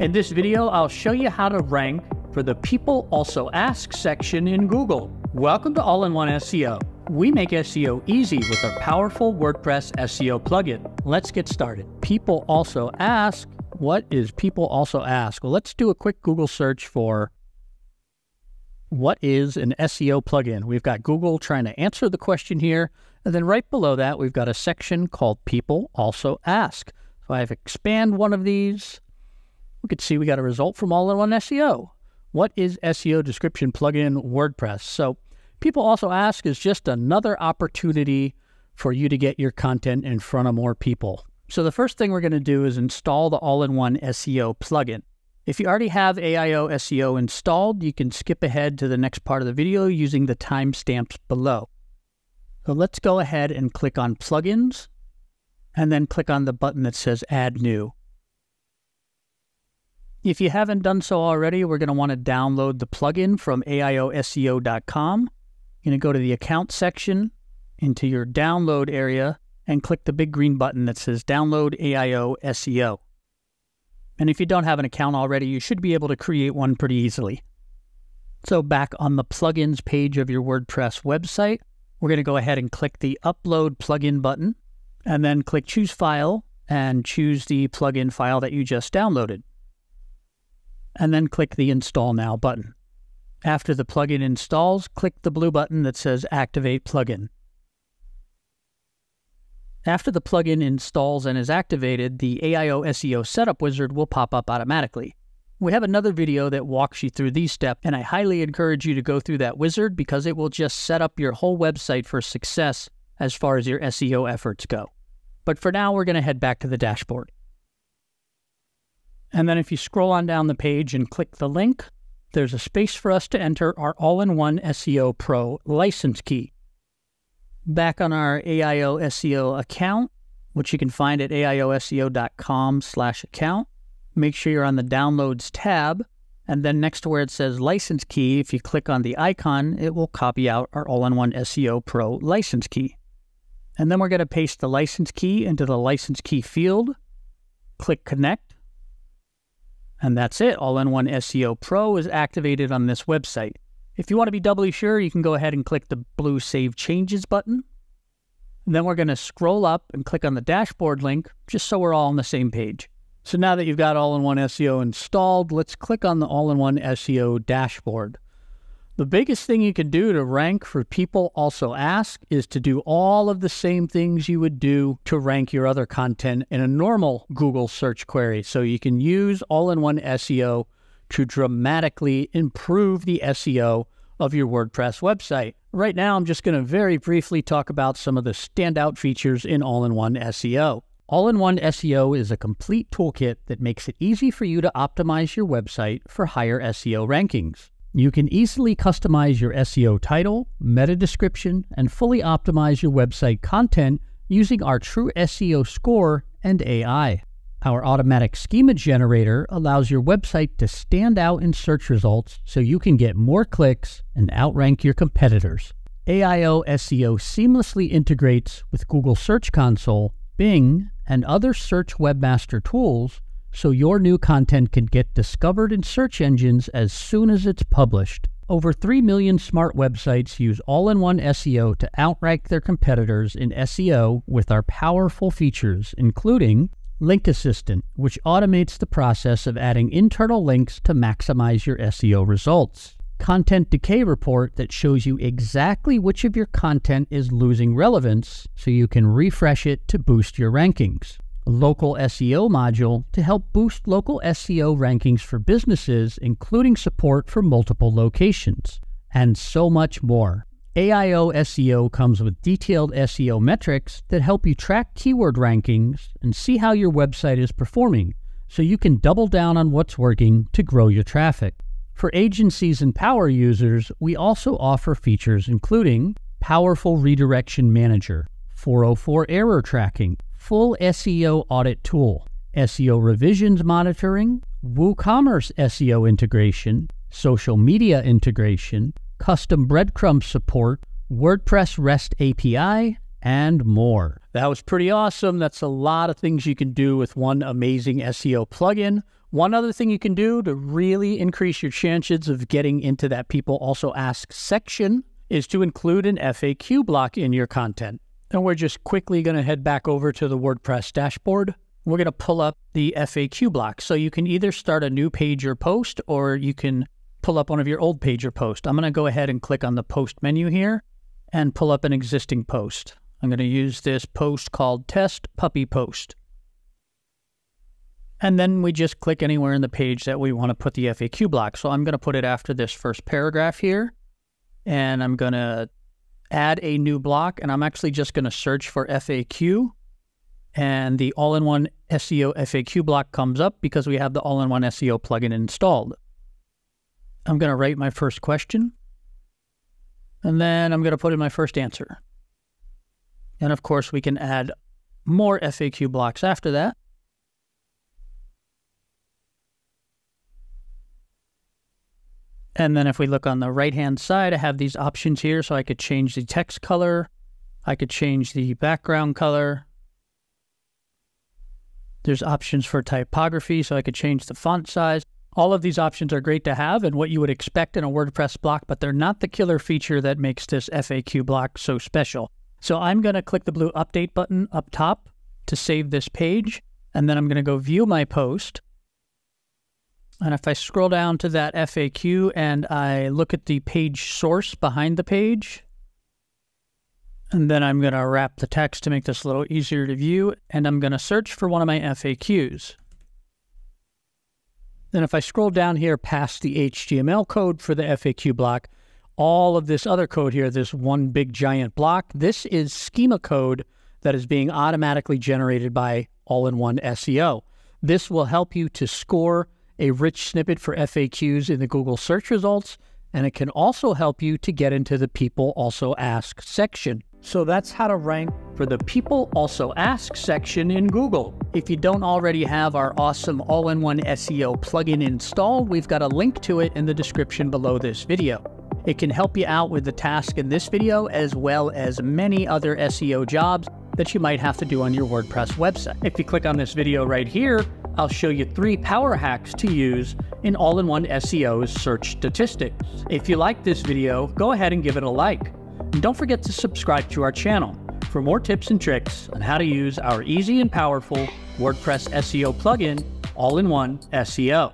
In this video, I'll show you how to rank for the People Also Ask section in Google. Welcome to All-in-One SEO. We make SEO easy with our powerful WordPress SEO plugin. Let's get started. People also ask, what is people also ask? Well, let's do a quick Google search for what is an SEO plugin? We've got Google trying to answer the question here. And then right below that, we've got a section called People Also Ask. So I have expand one of these, we could see we got a result from All-in-One SEO. What is SEO description plugin WordPress? So people also ask is just another opportunity for you to get your content in front of more people. So the first thing we're going to do is install the All-in-One SEO plugin. If you already have AIO SEO installed, you can skip ahead to the next part of the video using the timestamps below. So let's go ahead and click on Plugins, and then click on the button that says Add New. If you haven't done so already, we're going to want to download the plugin from AIOSEO.com. You're going to go to the Account section, into your Download area, and click the big green button that says Download AIO SEO. And if you don't have an account already, you should be able to create one pretty easily. So back on the plugins page of your WordPress website, we're going to go ahead and click the Upload Plugin button, and then click Choose File and choose the plugin file that you just downloaded. And then click the Install Now button. After the plugin installs, click the blue button that says Activate Plugin. After the plugin installs and is activated, the AIO SEO setup wizard will pop up automatically. We have another video that walks you through these steps, and I highly encourage you to go through that wizard because it will just set up your whole website for success as far as your SEO efforts go. But for now, we're going to head back to the dashboard. And then if you scroll on down the page and click the link, there's a space for us to enter our all-in-one SEO Pro license key back on our AIO SEO account, which you can find at aioseo.com slash account. Make sure you're on the Downloads tab, and then next to where it says License Key, if you click on the icon, it will copy out our All-in-One SEO Pro license key. And then we're going to paste the license key into the license key field, click Connect, and that's it. All-in-One SEO Pro is activated on this website. If you want to be doubly sure, you can go ahead and click the blue Save Changes button. And then we're going to scroll up and click on the dashboard link, just so we're all on the same page. So now that you've got All-in-One SEO installed, let's click on the All-in-One SEO dashboard. The biggest thing you can do to rank for people also ask is to do all of the same things you would do to rank your other content in a normal Google search query. So you can use All-in-One SEO to dramatically improve the SEO of your WordPress website. Right now, I'm just going to very briefly talk about some of the standout features in All in One SEO. All in One SEO is a complete toolkit that makes it easy for you to optimize your website for higher SEO rankings. You can easily customize your SEO title, meta description, and fully optimize your website content using our TruSEO score and AI. Our automatic schema generator allows your website to stand out in search results so you can get more clicks and outrank your competitors. AIO SEO seamlessly integrates with Google Search Console, Bing, and other search webmaster tools so your new content can get discovered in search engines as soon as it's published. Over 3 million smart websites use all in one SEO to outrank their competitors in SEO with our powerful features, including Link Assistant, which automates the process of adding internal links to maximize your SEO results. Content Decay Report that shows you exactly which of your content is losing relevance so you can refresh it to boost your rankings. Local SEO module to help boost local SEO rankings for businesses, including support for multiple locations, and so much more. AIO SEO comes with detailed SEO metrics that help you track keyword rankings and see how your website is performing so you can double down on what's working to grow your traffic. For agencies and power users, we also offer features including Powerful Redirection Manager, 404 Error Tracking, Full SEO Audit Tool, SEO Revisions Monitoring, WooCommerce SEO Integration, Social Media Integration, custom breadcrumb support, WordPress REST API, and more. That was pretty awesome. That's a lot of things you can do with one amazing SEO plugin. One other thing you can do to really increase your chances of getting into that people also ask section is to include an FAQ block in your content. And we're just quickly going to head back over to the WordPress dashboard. We're going to pull up the FAQ block. So you can either start a new page or post, or you can pull up one of your old page or post. I'm going to go ahead and click on the post menu here and pull up an existing post. I'm going to use this post called test puppy post. And then we just click anywhere in the page that we want to put the FAQ block. So I'm going to put it after this first paragraph here. And I'm going to add a new block. And I'm actually just going to search for FAQ. And the all-in-one SEO FAQ block comes up because we have the all-in-one SEO plugin installed. I'm going to write my first question. And then I'm going to put in my first answer. And of course, we can add more FAQ blocks after that. And then if we look on the right-hand side, I have these options here. So I could change the text color. I could change the background color. There's options for typography, so I could change the font size. All of these options are great to have and what you would expect in a WordPress block, but they're not the killer feature that makes this FAQ block so special. So I'm going to click the blue update button up top to save this page, and then I'm going to go view my post. And if I scroll down to that FAQ and I look at the page source behind the page, and then I'm going to wrap the text to make this a little easier to view, and I'm going to search for one of my FAQs. Then if I scroll down here past the HTML code for the FAQ block, all of this other code here, this one big giant block, this is schema code that is being automatically generated by all-in-one SEO. This will help you to score a rich snippet for FAQs in the Google search results, and it can also help you to get into the People Also Ask section. So that's how to rank for the People Also Ask section in Google. If you don't already have our awesome all-in-one SEO plugin installed, we've got a link to it in the description below this video. It can help you out with the task in this video as well as many other SEO jobs that you might have to do on your WordPress website. If you click on this video right here, I'll show you three power hacks to use in all-in-one SEO's search statistics. If you like this video, go ahead and give it a like. And don't forget to subscribe to our channel for more tips and tricks on how to use our easy and powerful WordPress SEO plugin all in one SEO.